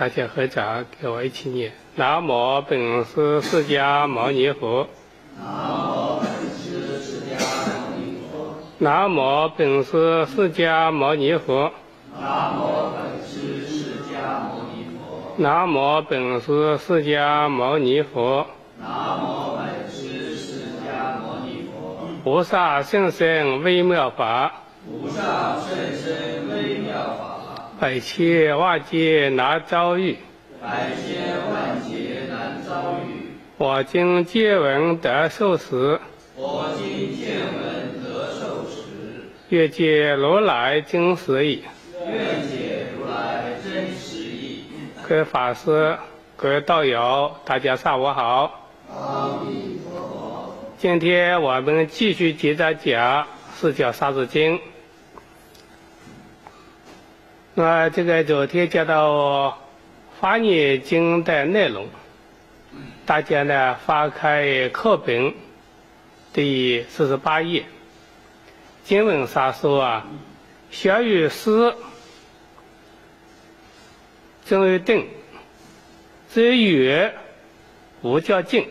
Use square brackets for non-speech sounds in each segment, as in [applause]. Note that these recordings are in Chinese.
大家合掌，跟我一起念：南无本师释迦牟尼佛。南无本师释迦牟尼佛。南无本师释迦牟尼佛。南无本师释迦牟尼佛。南无本师释迦牟尼佛。菩萨甚深微妙法。菩萨甚深微妙法。百千万劫难遭遇。百千万劫难遭遇。我今见闻得受持。我今见闻得受持。愿解如来真实义。愿解如来真实义。各位法师、各位道友，大家上午好。阿弥陀佛。今天我们继续接着讲《释迦三字经》。那么这个昨天讲到《华严经》的内容，大家呢翻开课本第四十八页，经文上说啊：“小于思，终于定，至于，无较近。”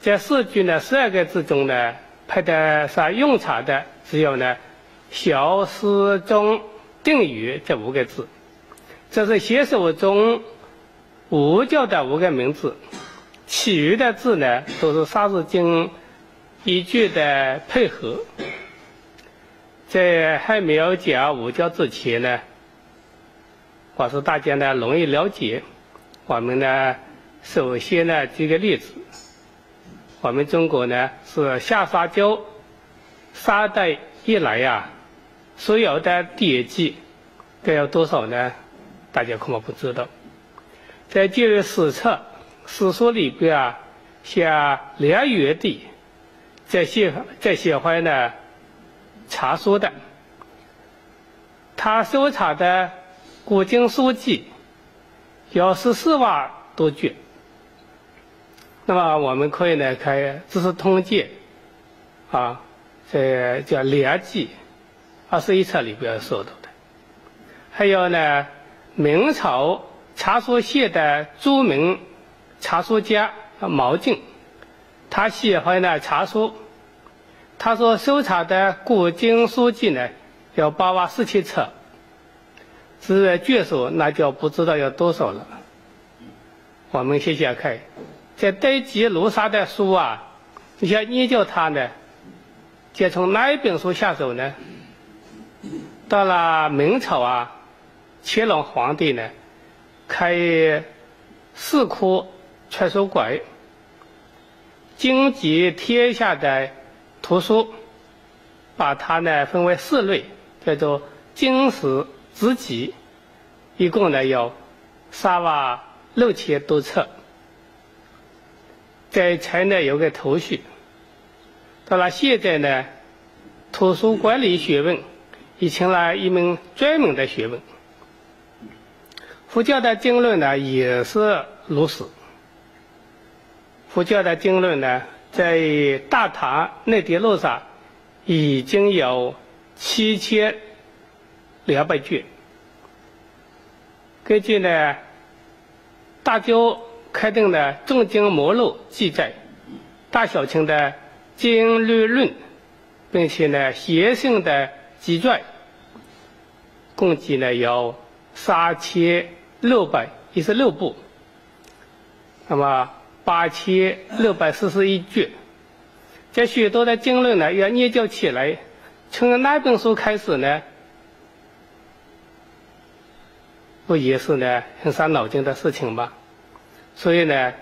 这四句呢，十二个字中呢，派得上用场的只有呢“小思中”。定语这五个字，这是写手中五教的五个名字，其余的字呢都是《三字经》一句的配合。在还没有讲五教之前呢，我说大家呢容易了解。我们呢首先呢举个例子，我们中国呢是夏沙交三代以来呀。所有的典籍该有多少呢？大家恐怕不知道。在旧约史册、史书里边啊，像梁元帝这些这些欢呢查书的，他收藏的古今书籍有十四万多卷。那么我们可以呢看《资治通鉴》啊，这叫《梁记》。二十一册里边说到的，还有呢，明朝查书写的著名查书家毛晋，他喜欢呢查书，他所收藏的古今书籍呢有八万四千册，是卷数那就不知道有多少了。我们想想看，在堆积如山的书啊，你想研究它呢，就从哪一本书下手呢？到了明朝啊，乾隆皇帝呢，开四库图书馆，经集天下的图书，把它呢分为四类，叫做经史子集，一共呢有三万六千多册，在城内有个头绪。到了现在呢，图书管理学问。已成了一门专门的学问。佛教的经论呢也是如此。佛教的经论呢，在大唐内地路上已经有七千两百卷。根据呢大教开定的重经目录记载，大小乘的经律论，并且呢邪性的。集传共计呢有三千六百一十六部，那么八千六百四十一卷。这许多的经论呢要研究起来，从哪本书开始呢？不也是呢很伤脑筋的事情吗？所以呢，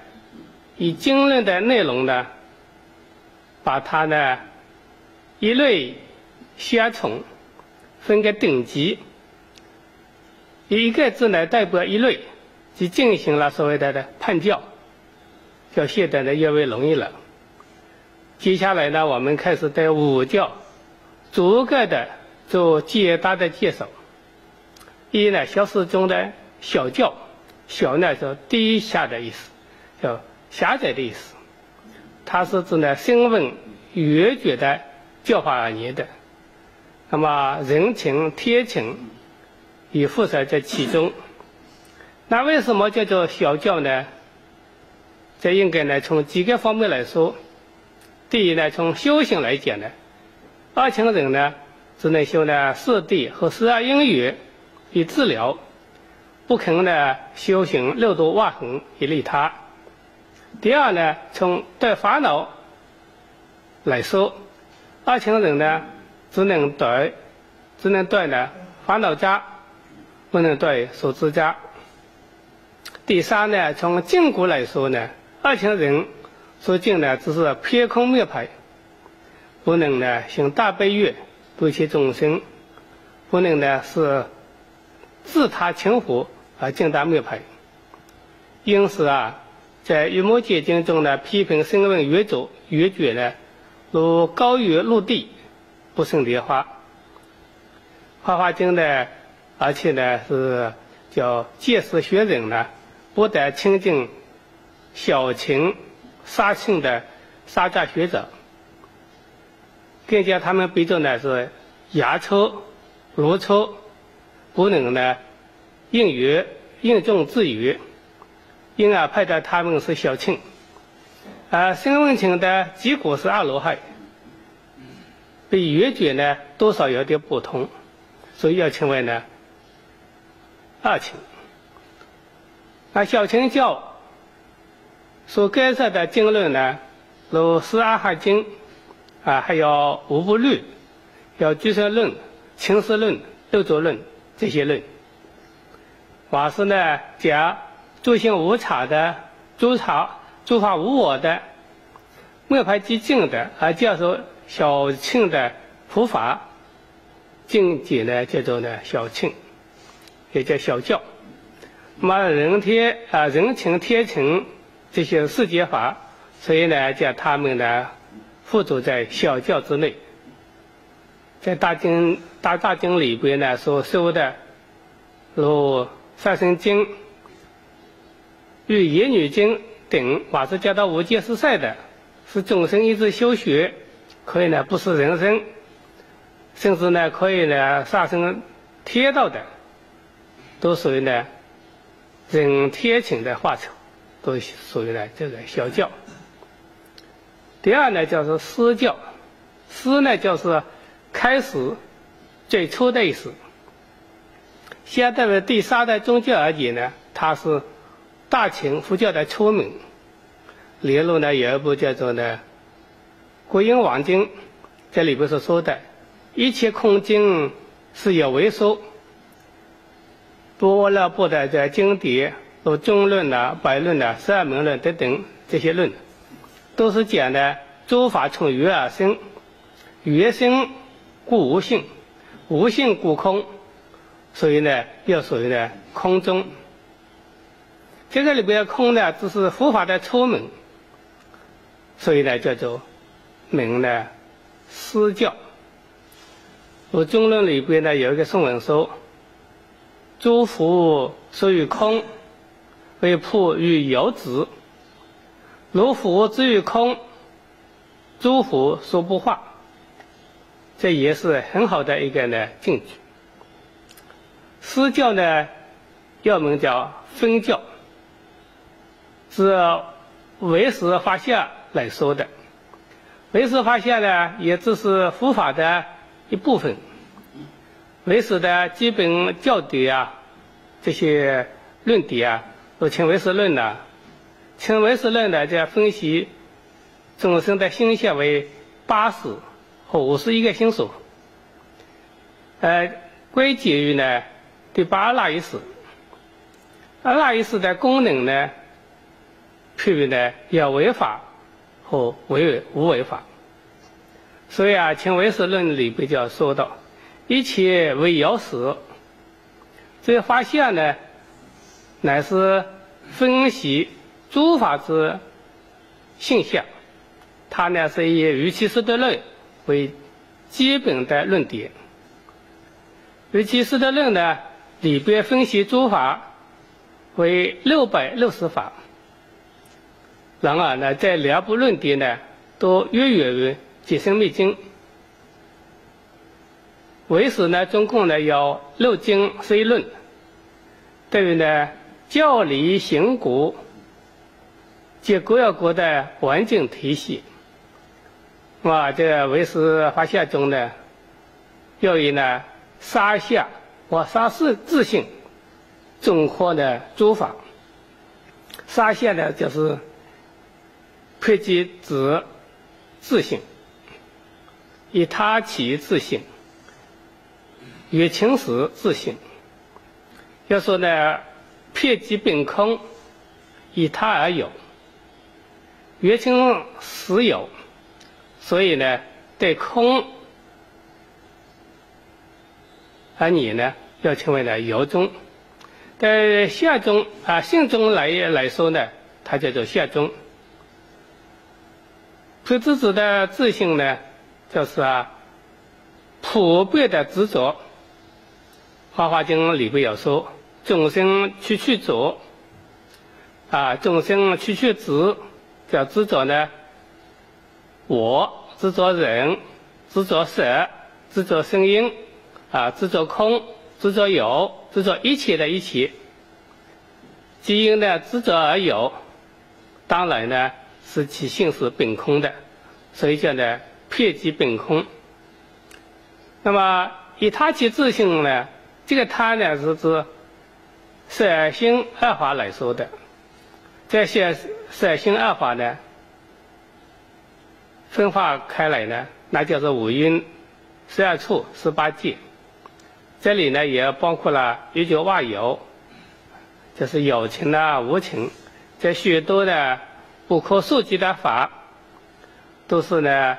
以经论的内容呢，把它呢一类相从。分个等级，以一个字来代表一类，就进行了所谓的的判教，叫现在呢越为容易了。接下来呢，我们开始对五教逐个的做简单的介绍。一呢，小四中的小教，小呢是低下的意思，叫狭窄的意思。它是指呢声闻缘觉的教法而言的。那么人情天情也附在其中。那为什么叫做小教呢？这应该呢从几个方面来说。第一呢，从修行来讲呢，二乘人呢只能修呢四谛和十二因缘以治疗，不肯呢修行六度万行以利他。第二呢，从对烦恼来说，二乘人呢只能对只能对呢烦恼家，不能对所知家。第三呢，从净果来说呢，二乘人。所见呢，只是偏空灭派，不能呢行大悲愿，度其众生，不能呢是自他情佛而尽大灭派。因此啊，在《玉摩诘经》中呢，批评声闻越走越绝呢，如高于陆地，不胜莲花。《花花经》呢，而且呢是叫戒师学人呢，不得亲近小情。杀庆的杀价学者，更加他们比作呢是牙抽、如抽，不能呢应于应众自语，因而判断他们是小庆，而声闻情的结果是阿罗汉，所以原觉呢多少有点不同，所以要称为呢二庆。那小乘教。所干涉的经论呢，如《十阿含经》，啊，还有《无不律》，有《居生论》《情思论》《六祖论》这些论。法师呢讲诸行无常的，诸常诸法无我的，末派极静的，而教授小庆的普法境界呢，叫做呢小庆，也叫小教。那人天啊，人情天情。这些世界法，所以呢，叫他们呢附着在小教之内。在大经大大经里边呢，所说的如《三生经》与《言女经》等，法师教导无界是善的，是众生一直修学，可以呢不是人生，甚至呢可以呢上升天道的，都属于呢人天情的范畴。都属于呢这个小教。第二呢，叫做私教，私呢就是开始最初的意思。相对于第三代宗教而言呢，它是大秦佛教的初名。例如呢，有一部叫做呢《国音王经》，这里边所说的，一切空经是有为说，多了不得的经典。如中论呐、百论呐、十二门论等等这些论，都是讲的诸法从缘而生，缘生故无性，无性故空，所以呢，又属于呢空中。这个里边空呢，只是佛法的初门，所以呢叫做名呢私教。如中论里边呢有一个颂文说：诸佛属于空。为破于有子，如佛之于空，诸佛说不化，这也是很好的一个呢境界。私教呢，又名叫分教，是唯识法相来说的。唯识发现呢，也只是佛法的一部分。唯识的基本教典啊，这些论点啊。都称唯识论呢，称唯识论呢，就分析众生的心相为八十和五十一个心所，呃，归结于呢第八阿赖耶识。阿赖耶识的功能呢，譬如呢有为法和为无为法。所以啊，称唯识论里边就说到，一切为有始，这发现呢。乃是分析诸法之现象，它呢是以余其师的论为基本的论点。余其师的论呢里边分析诸法为六百六十法，然而呢在两部论点呢都约远于《解生密经》。唯识呢总共呢有六经虽论，对于呢。教理行国及国有国的完整体系。啊，这个为师发现中呢，要以呢沙下或沙氏自信综合的诸法。沙下呢就是迫击指自信，以他起自信，与情时自信。要说呢，迫击并空，以他而有，月情实有。所以呢，对空而你呢，要称为呢有中；在下中啊性中来来说呢，它叫做下中。普之子的自信呢，就是啊普遍的执着。《花花经》里边有说：众生去去着，啊众生去去执，叫执着呢。我执着人，执着色，执着声音，啊，执着空，执着有，执着一切的一切。即因呢执着而有，当然呢是其性是本空的，所以叫呢片即本空。那么以他其自性呢，这个他呢是指色心二法来说的，这些色心二法呢。分化开来呢，那就是五蕴、十二处、十八界。这里呢也包括了一句万有，就是有情啊、无情，这许多的不可数计的法，都是呢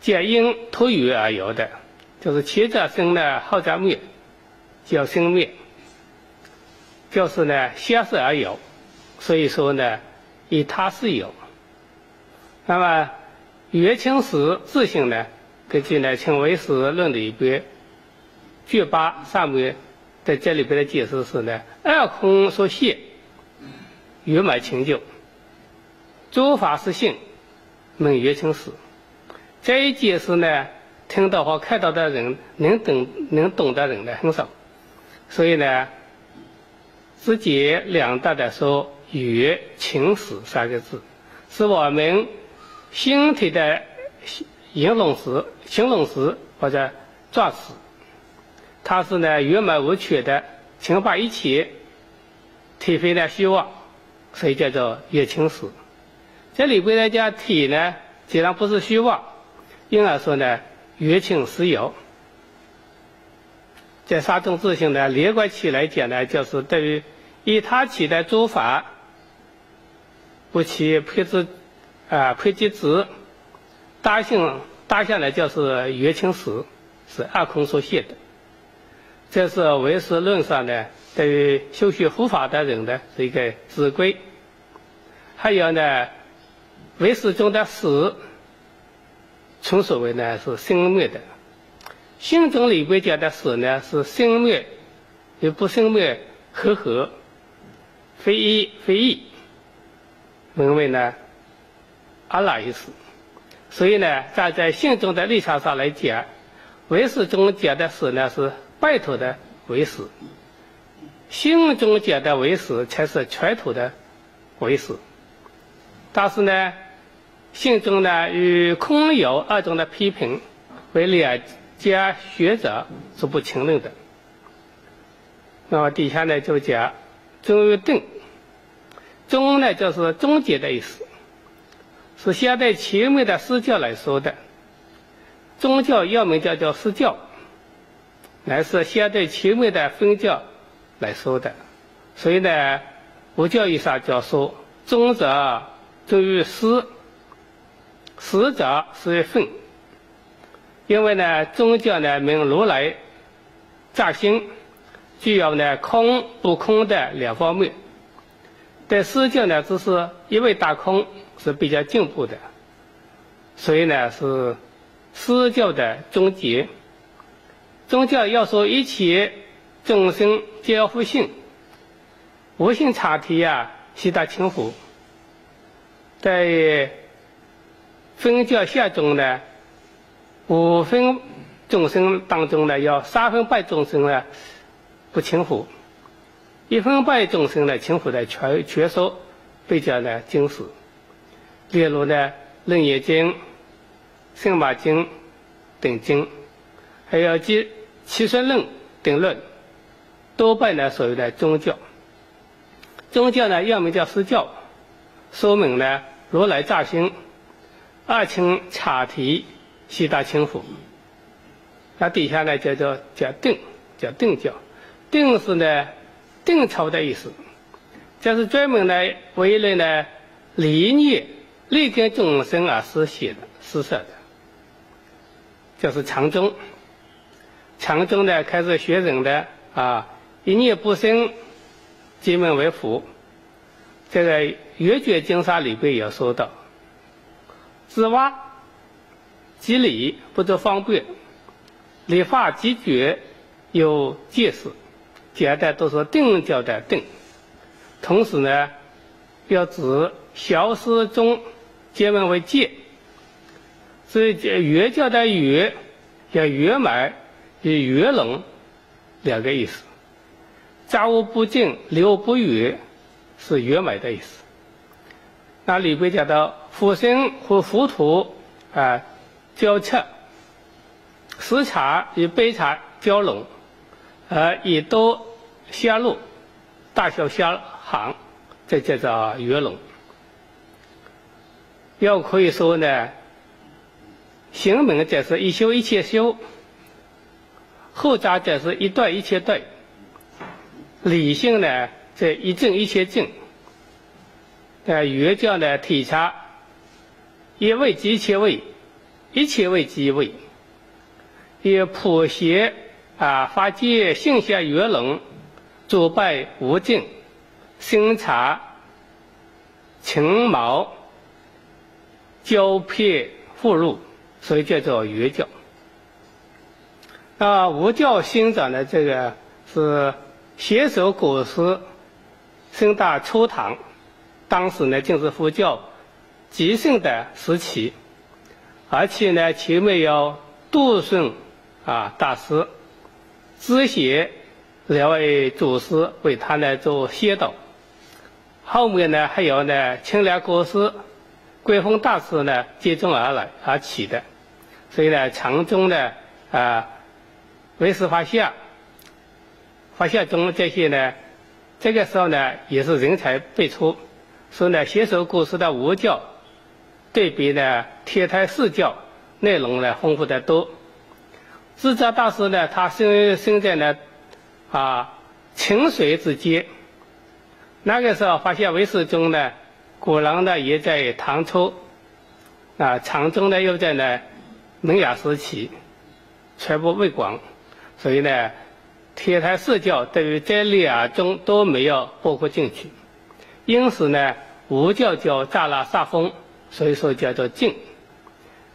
皆因托语而有的，就是前者生呢，后者灭，叫生灭，就是呢相似而有，所以说呢以它是有。那么，月清时自性呢？根据呢《清唯识论》里边句八上面在这里边的解释是呢：二空所现，圆满成就。诸法实性，门月情时。这一解释呢，听到或看到的人，能懂能懂的人呢很少。所以呢，直接两大的说“月情时”三个字，是我们。心体的形容词、形容词或者状词，它是呢圆满无缺的，情把一切体非的虚妄，所以叫做月情时。这里边来讲体呢，既然不是虚妄，应该说呢月清实有。这三种自性呢，连贯起来讲呢，就是对于以他起的诸法，不起配置。啊，配积值，大性大象呢，就是月清实，是二空所现的。这是唯识论上呢，对于修学佛法的人的是一个指规。还有呢，唯识中的死，称所谓呢是生灭的。心中里边讲的死呢，是生灭与不生灭合合，非一非异，门为呢。阿拉意思，所以呢，站在信中的立场上来讲，唯识中讲的死呢是拜托的唯识，心中讲的唯识才是传统的唯识。但是呢，信中呢与空有二种的批评为两家学者是不承认的。那么底下呢就讲中与定，中呢就是终结的意思。是相对前面的私教来说的，宗教要名叫做私教，乃是相对前面的分教来说的。所以呢，佛教义上叫说，宗者重于施，死者是份。因为呢，宗教呢名如来藏心，具有呢空不空的两方面。但施教呢，只是一味大空。是比较进步的，所以呢是施教的终结。宗教要说一切众生皆要复性，无性常体呀，悉达清福。在分教下中呢，五分众生当中呢，要三分半众生呢不清福。一分半众生呢，清楚的全全说被叫呢经史，例如呢《楞严经》《圣马经》等经，还有即《七顺论》等论，多半呢属于的宗教。宗教呢要么叫私教，说明呢如来藏心，二清查题悉达清楚。那底下呢叫做叫定，叫定教，定是呢定朝的意思，这是专门呢为了呢理念利根众生而施写的施设的，就是禅宗。禅宗呢开始学人的啊一念不生，即门为佛。这个《圆觉经沙里边也说到，知挖即理不得方便。理发即觉有戒识，简单都是定教的定。同时呢，要指小师中结门为戒，所以圆教的圆要圆满，与圆融两个意思。杂物不净，流不远，是圆满的意思。那里边讲到福生和浮土啊交叉。时茶与杯茶交融，而以多相入，大小相行，这叫做圆融。要可以说呢，行门则是一修一切修，后扎则是一断一切断，理性呢这一正一切正。呃，圆教呢体察一位即切位，一切位即位。以普贤啊发界性相圆融，主拜无尽，心察情毛交片互入，所以叫做圆教。那，无教兴长的这个是携手古师，深大初堂，当时呢正是佛教极盛的时期，而且呢前面有杜顺。啊，大师，知协两位祖师为他呢做先导，后面呢还有呢清凉国师、桂峰大师呢接踵而来而起的，所以呢禅宗呢啊唯识法相、法相宗这些呢，这个时候呢也是人才辈出，所以呢携手古诗的五教，对比呢天台四教内容呢丰富的多。智者大师呢，他生生在呢啊清水之间。那个时候发现唯识宗呢，古人呢也在唐初，啊长宗呢又在呢萌芽时期，传播未广，所以呢天台四教对于这两宗都没有包括进去。因此呢，五教叫扎拉萨风，所以说叫做净。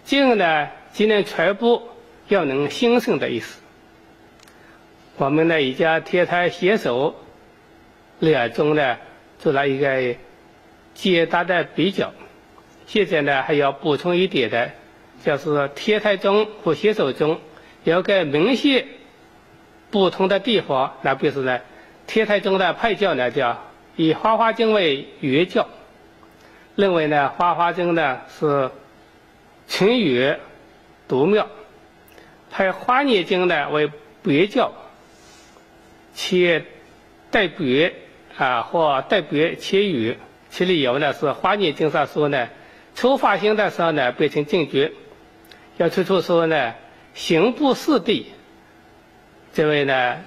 净呢，既能传播。要能兴盛的意思。我们呢，已经天台携手两宗呢做了一个简单的比较。现在呢，还要补充一点的，就是天台宗和携手宗有个明显不同的地方。那比如说呢，天台宗的派教呢叫以花花经为原教，认为呢花花经呢是纯元独妙。派《华严经》呢为别教，且带别啊或带别且语，其理由呢是《华严经》上说呢，初发心的时候呢变成净觉，要处处说呢行不四谛，这位呢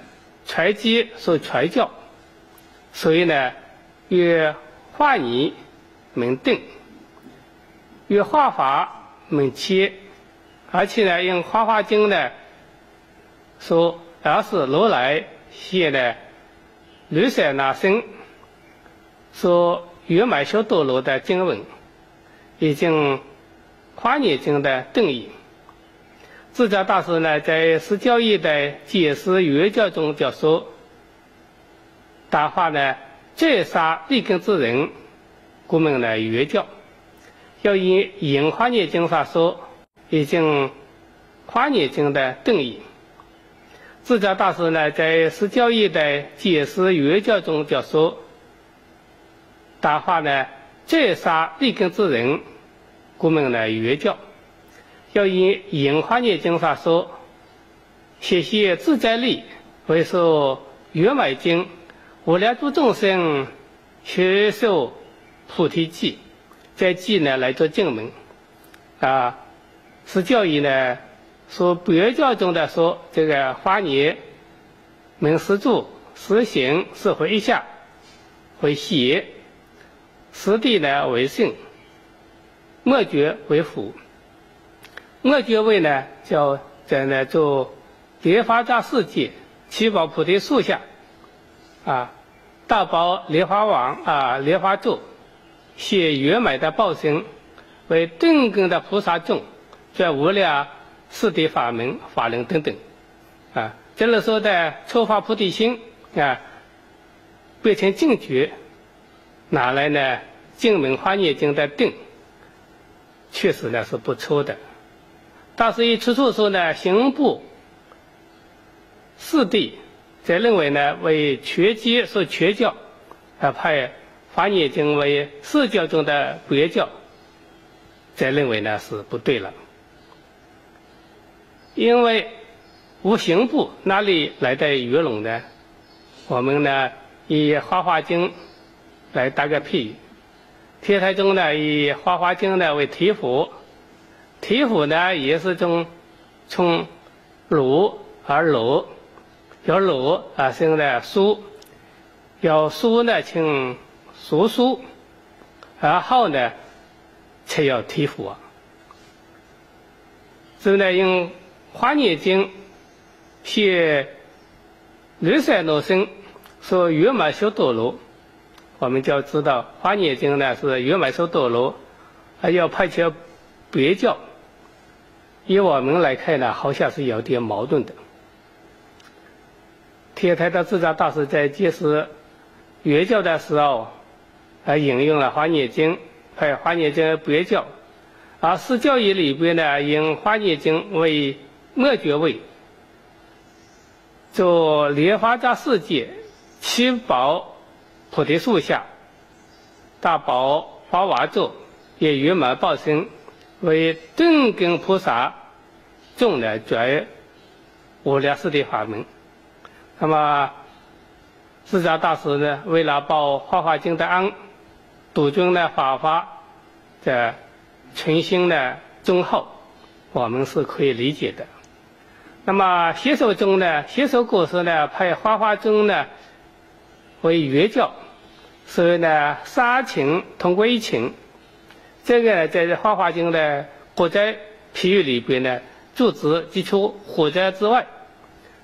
传机说传教，所以呢曰化泥门定，曰化法门切。而且呢，用《花花经》呢说，而是如来现的绿色那身，说圆满修多罗的经文，已经《华严经》的定义。智者大师呢，在《释教义》的解释原教中就说：“大话呢，戒杀立根之人，故名呢原教。要以《引华严经》上说。”已经《华严经》的定义，智者大师呢，在《释教义》的解释原教中就说：“大话呢，再杀立根之人，故名呢原教。要以《引化念经》上说：‘谢谢自在力，为说圆满经，无量诸众生学受菩提记，在记呢来做证明。’啊，是教义呢。”说别教中的说这个花年，门十住十行是回下为邪，实地呢为圣，末觉为辅。末觉位呢叫在那做莲花大世界七宝菩提树下，啊，大宝莲花王啊莲花座，现圆满的报身，为顿根的菩萨众，在无量。四谛法门、法轮等等，啊，这里说的初发菩提心啊，变成净觉，哪来呢？净门花念经的定，确实呢是不错的。大师一出处说呢，行部四谛，则认为呢为全机所全教，啊派华念经为四教中的别教，则认为呢是不对了。因为无形部哪里来的鱼龙呢？我们呢以《花花经》来打个譬喻，天台宗呢以《花花经》呢为题符，题符呢也是从从鲁而鲁，由鲁啊生的书，要书呢请熟书，而后呢才要题符啊，所以呢用。华严经写绿色罗生说圆满修多罗，我们就要知道华严经呢是圆满修多罗，还要派遣别教。以我们来看呢，好像是有点矛盾的。天台的智藏大师在解释原教的时候，还引用了华严经，还有华严经别教，而释教义里边呢，以华严经为末觉位，做莲花扎世界七宝菩提树下，大宝花娃座也圆满报身，为顿根菩萨众来转无量世的法门。那么释迦大师呢，为了报《花华经》的恩，杜君呢法法的存心的忠厚，我们是可以理解的。那么携手中呢，携手果实呢，派花花中呢为原教，所以呢杀情通过一情，这个呢在花花经的火灾譬喻里边呢，住址即除火灾之外，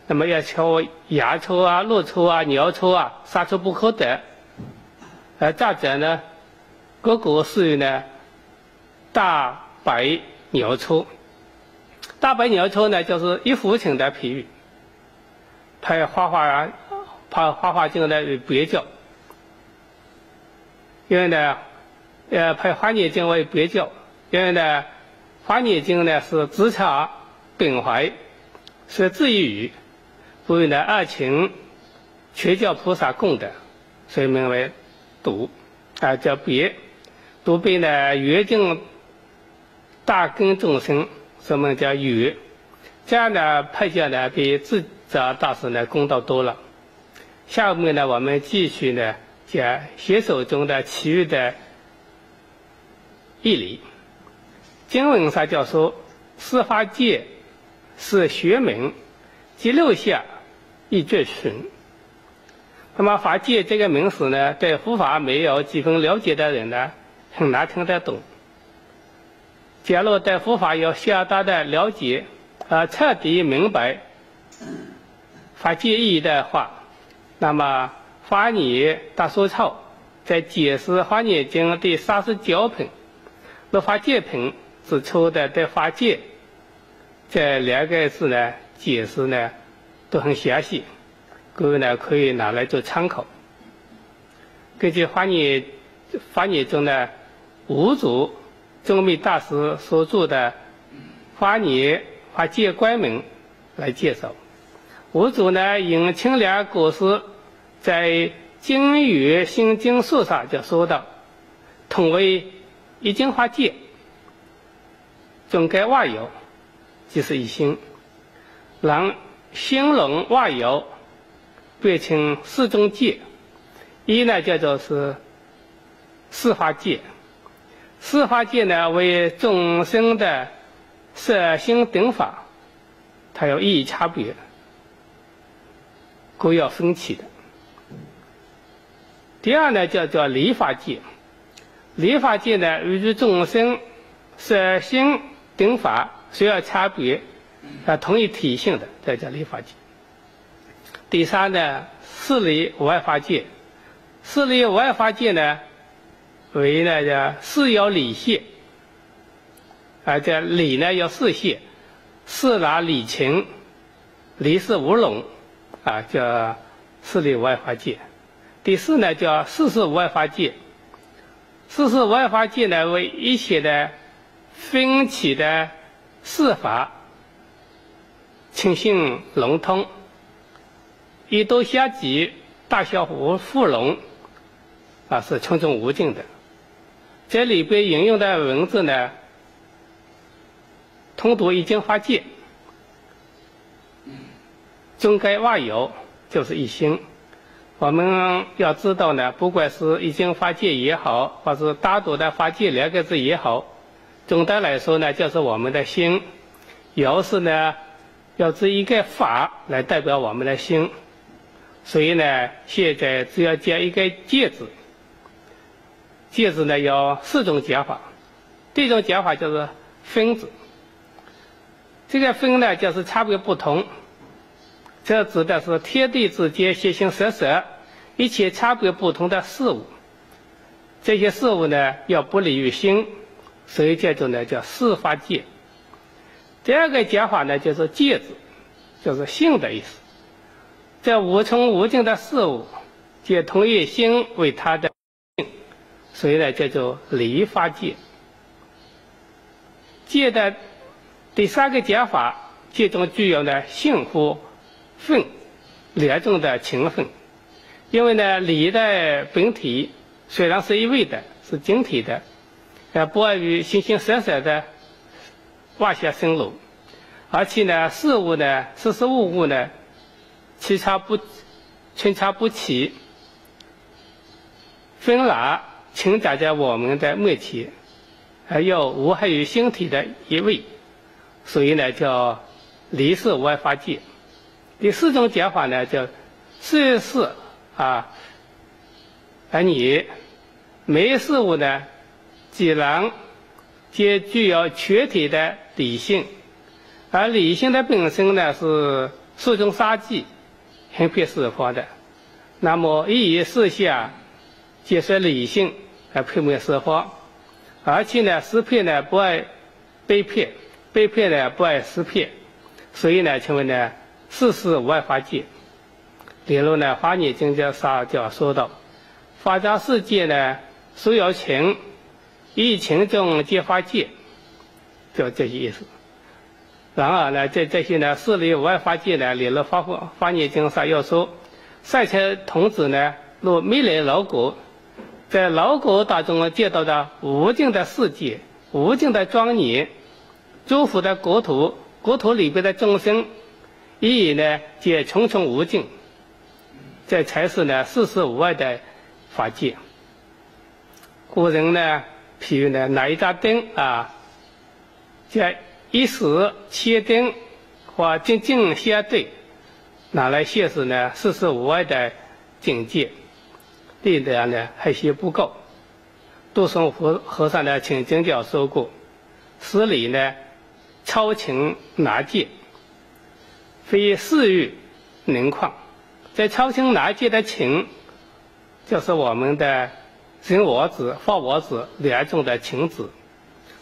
那么要求牙抽啊、骆抽啊、鸟抽啊，杀出不可得。而再者呢，各国属于呢大白鸟抽。大白鸟抽呢，就是一幅情的譬喻，派花花，派花花经的别教，因为呢，呃，派花念经为别教，因为呢，花念经呢是自察本怀，是自语，不与呢二情全教菩萨共的，所以名为独，啊叫别，都被呢圆净大根众生。什么叫语？这样的配教呢，比智者大师呢公道多了。下面呢，我们继续呢讲写手中的其余的义理。经文上叫说：四法界是学名，第六下亦最纯。那么法界这个名词呢，对佛法没有几分了解的人呢，很难听得懂。假如对佛法有相当的了解，呃，彻底明白法界意义的话，那么法尼大说抄在解释《华严经》第三十九品《六法界品》指出的对法界这两个字呢解释呢都很详细，各位呢可以拿来做参考。根据《华严华严中的五祖。宗密大师所著的《华严法界观门》来介绍，五祖呢，引清凉国师在《经语心经术》上就说到：“同为一经法界，总该万有，即是一心。让心龙万有，变成四种界。一呢，叫做是四法界。四法界呢，为众生的色心等法，它有意义差别。”故要分起的。第二呢，叫叫理法界，理法界呢，与众生色心等法虽有差别，啊，同一体性的，这叫理法界。第三呢，四理五外法界，四理五外法界呢，为呢叫四要理现，啊，这理呢要四现，四拿理情，理是无龙。啊，叫四理无碍法界。第四呢，叫四事外法界。四事外法界呢，为一切的分起的四法，清性融通，一多相集，大小无互融，啊，是纯种无尽的。这里边引用的文字呢，通读一经法界。中该万有就是一心。我们要知道呢，不管是一经法界也好，或是大多的法界两个字也好，总的来说呢，就是我们的心。有时呢，要这一个法来代表我们的心。所以呢，现在只要加一个介字，介字呢有四种讲法。第一种讲法就是分字，这个分呢就是差别不同。这指的是天地之间形形色色、一切差别不同的事物。这些事物呢，要不离于心，所以这种呢叫四法界。第二个讲法呢，就是界字，就是性的意思。这无穷无尽的事物，皆同一心为它的，所以呢叫做离法界。界的第三个讲法，界中具有呢幸福。分两种的情分，因为呢，礼的本体虽然是一味的，是晶体的，呃，不碍于形形色色的万象生露，而且呢，事物呢，事事物物呢，奇差不参差不齐，分哪存在在我们的面前，而又无害于形体的一味，所以呢，叫离事无碍法界。第四种讲法呢，叫事事啊，而你每事物呢，既然皆具有全体的理性，而理性的本身呢是数种杀机，横撇四方的，那么一以事下，皆是理性来配灭四方，而且呢，四片呢不爱被骗，被骗呢不爱四片，所以呢，请问呢？世事无碍法界，例如呢，《华严经》上就说到：法家世界呢，所有情，一情中皆法界，就这些意思。然而呢，在这些呢，事理无碍法界呢，例如《法华华严经》上要说，善财童子呢，如弥勒老果，在老果当中见到的无尽的世界，无尽的庄严，诸佛的国土，国土里边的众生。意义呢，皆重重无尽，这才是呢世事无碍的法界。古人呢，譬如呢拿一盏灯啊，叫一时千灯或静静相对，拿来显示呢世事无碍的境界。力量呢还嫌不够。杜松和和尚呢曾经教说过：“十里呢超情难见。”非四欲能况，在超情难解的情，就是我们的人我子、法我子两种的情子。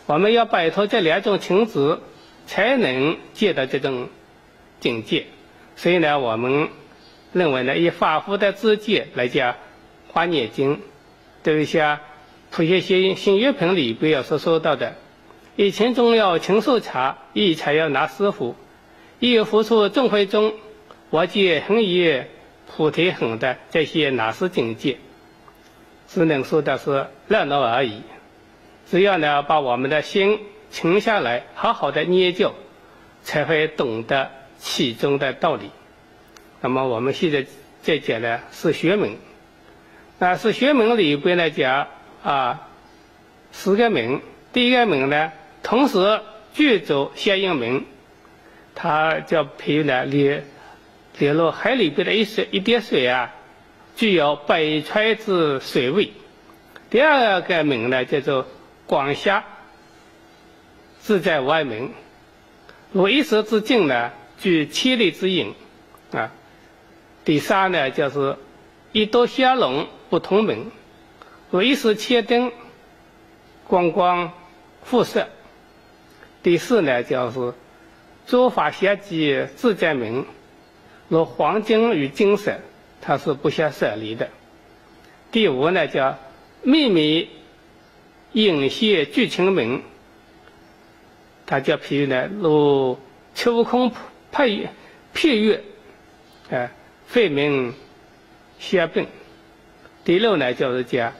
我们要摆脱这两种情子，才能见到这种境界。所以呢，我们认为呢，以法夫的知见来讲，《华严经》，对像《普贤行行月盆》里不要所说到的：以情中要情受茶，一茶要拿师傅。亦复出众会中，我见恒以菩提恒的这些哪是境界？只能说的是热闹而已。只要呢把我们的心停下来，好好的研究，才会懂得其中的道理。那么我们现在在讲呢是学名，那是学名里边来讲啊，四个名。第一个名呢，同时具足相应名，它叫譬呢，流流入海里边的一水一滴水啊，具有百川之水位。第二个名呢，叫做广狭自在外门，如一时之境呢，具千里之影啊。第三呢，就是一多相融不同名，如一时千灯光光。复色。第四呢，就是诸法相即自在明，如黄金与金色，它是不相舍离的。第五呢，叫秘密隐现具情明，它叫譬如呢，如秋空配配月，啊，费明相并。第六呢，就是讲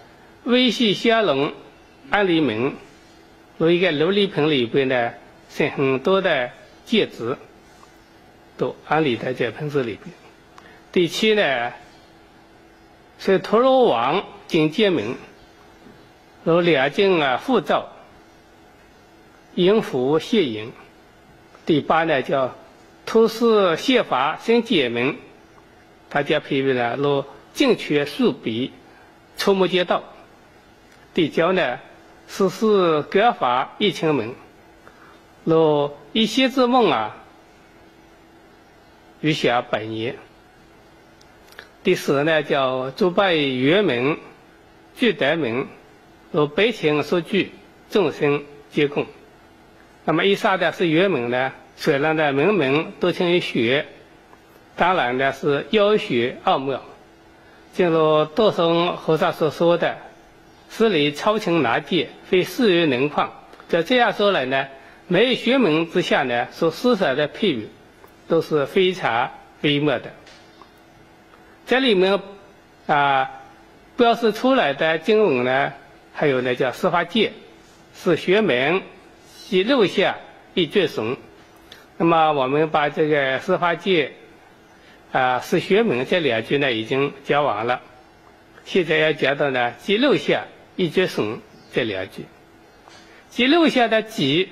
微细相融安离门。如一个琉璃瓶里边呢，是很多的戒指，都安理在这盆子里边。第七呢，是陀罗王境界门，如两境啊复造，音符谢影。第八呢叫突施谢法生解门，大家譬如呢如净缺树笔，触目皆道。第九呢。此是格法一清门，如一夕之梦啊，余下百年。第四呢，叫诸拜圆门，具德门，如白情所具，众生皆供。那么以上的是圆门呢，虽然呢门门都称于学，当然呢是要学奥妙，正如道松和尚所说的。是理超情难解，非世人能况。在这样说来呢，没有学门之下呢，所施舍的譬喻都是非常微妙的。这里面啊，标示出来的经文呢，还有呢叫司法界，是学门及六下一绝损。那么我们把这个司法界啊是学门这两句呢已经讲完了，现在要讲到呢第六下。一绝损这两句，即六下的即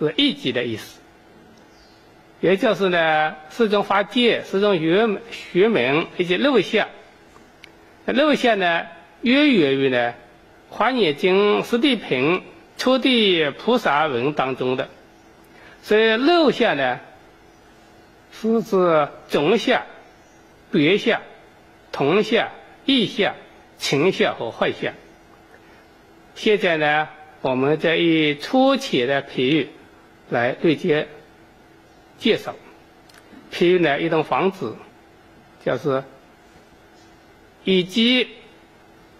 是一级的意思，也就是呢四种法界、四种学学名以及六下。六下呢，渊源于呢《华严经》十地品初地菩萨文当中的，所以六下呢是指中下、别下、同下、异下、情下和坏下。现在呢，我们再以粗浅的比喻来对接介绍。譬如呢，一栋房子，就是以及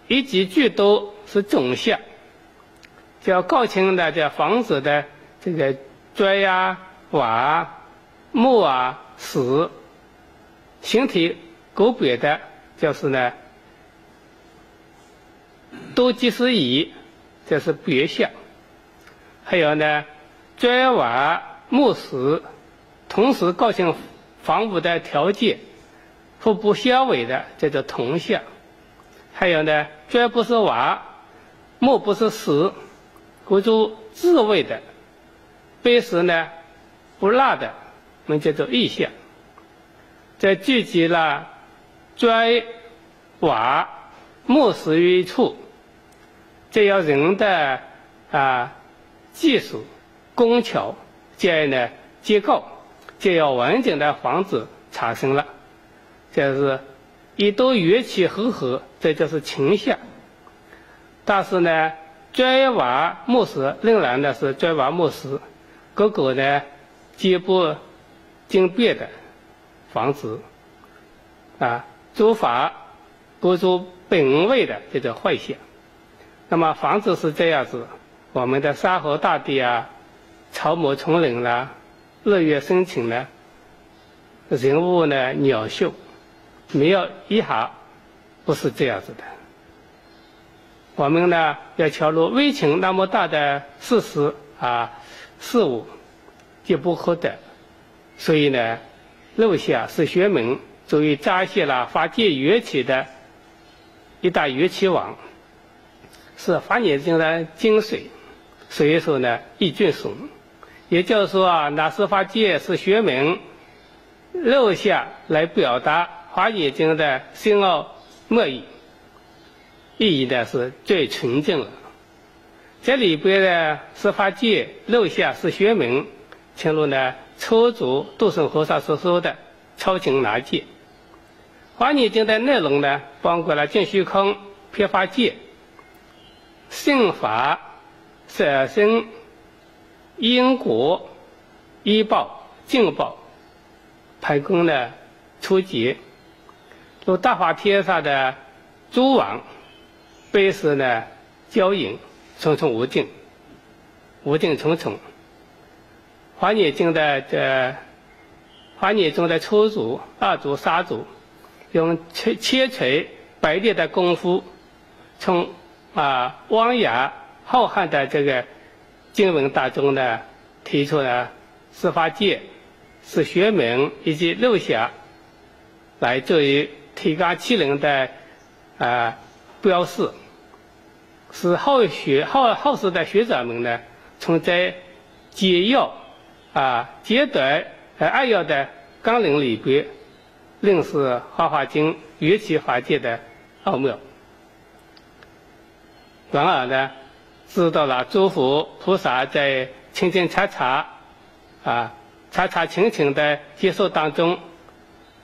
一级俱都是总项，就要搞清的这房子的这个砖呀、瓦啊、木啊、石形体构别的，就是呢都即是以。这是别相，还有呢，砖瓦木石，同时构成房屋的条件，互不相违的，叫做同相。还有呢，砖不是瓦，木不是石，各种自卫的，白石呢不辣的，我们叫做意象。在聚集了砖瓦木石于一处。这要人的啊技术、工巧，这样呢结构，就要完整的房子产生了。这是一都乐器和合，这就是情象。但是呢，砖瓦木石仍然呢是砖瓦木石，各个呢皆不经变的房子啊，诸法各诸本位的这个坏相。那么房子是这样子，我们的沙河大地啊，草木丛林啦，日月生情呢，人物呢鸟兽，没有一下不是这样子的。我们呢要敲入微情那么大的事实啊事物，就不可得。所以呢，录下是学名，作为扎泄了法界缘起的一大缘起网，是法眼经的精髓。所以说呢，易俊颂，也就是说啊，拿司法界是学名，录下来表达法眼经的深奥莫义。意义呢是最纯正了。这里边的十法界漏下是学名，正如呢初祖度生和尚所说的超情拿界。华严经的内容呢，包括了净虚空、撇法界、圣法、舍身、因果、依报、净报、排空呢初级，如大法天上的诸王。悲是呢，交引重重无尽，无尽重重。华严经的这华严中的初祖、二祖、三祖，用切切锤百炼的功夫，从啊汪洋浩瀚的这个经文当中呢，提出了司法界是学名以及录像，来作为提纲挈领的啊标示。是好学好好事的学者们呢，从在简 [coughs] 要啊简短而扼要的纲领里边，认识《华华经》缘起法界的奥妙，然而呢，知道了诸佛菩萨在清清察察啊察察清清的接受当中，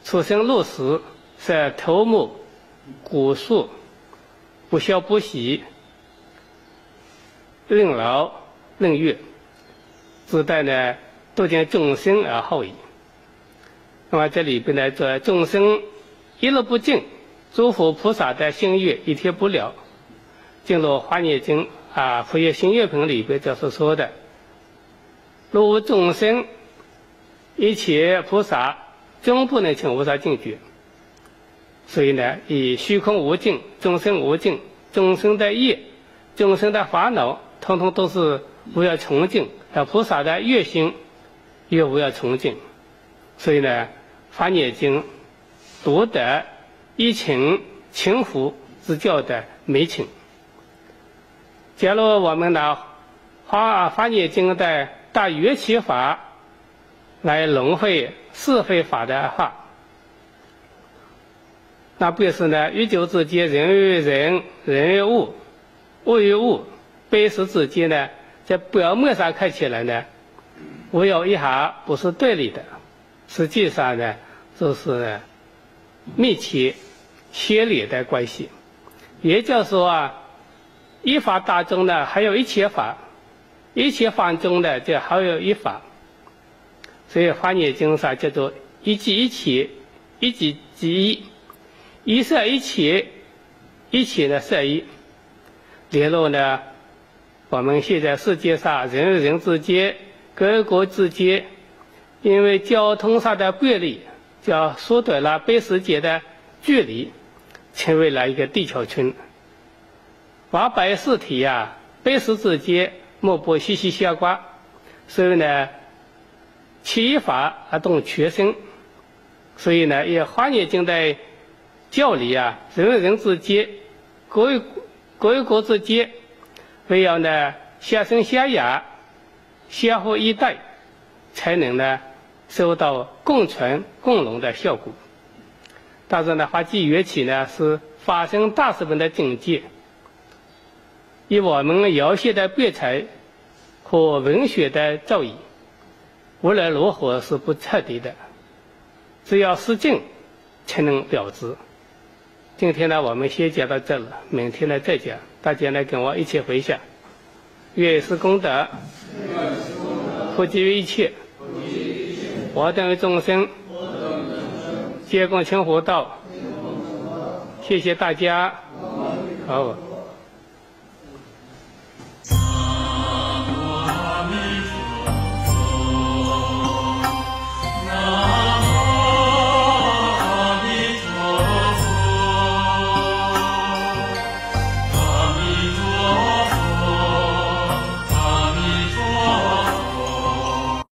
出生入死，是头目古树，不消不息。任劳任怨，自带呢度尽众生而后已。那么这里边呢，这众生一路不净，诸佛菩萨的心愿一天不了。进入《华严经》啊，《佛业心愿品》里边就是说的：若无众生，一切菩萨终不能成无上境界。所以呢，以虚空无尽，众生无尽，众生的业，众生的烦恼。通通都是无要崇敬，而菩萨的越心越无要崇敬，所以呢，《法眼经》独得一情情福之教的美情。假如我们拿《法法眼经》的大缘起法来融会是非法的话，那便是呢，宇宙之间人与人、人与物、物与物。悲喜之间呢，在表面上看起来呢，无有一行不是对立的，实际上呢，就是密切牵连的关系。也就是说啊，一法当中呢，还有一切法，一切法中呢，就还有一法。所以《华严经》上叫做一即一切，一即即一，一色一切，一切的色一，联络呢。我们现在世界上人与人之间、各国之间，因为交通上的便利，就缩短了北世界的距离，成为了一个地球村。华白事体呀，彼此之间莫不息息相关。所以呢，其法而动全身。所以呢，也华严经的教理啊，人与人之间、国与国与国之间。非要呢相生相养、相互依代，才能呢收到共存共荣的效果。但是呢，发际缘起呢是发生大事本的境界，以我们描写的辩才和文学的造诣，无论如何是不彻底的，只有实境才能了之。今天呢，我们先讲到这了，明天呢再讲。大家呢跟我一起回想，愿是功德，普及于一切，我等众生，皆共清佛道。谢谢大家，好。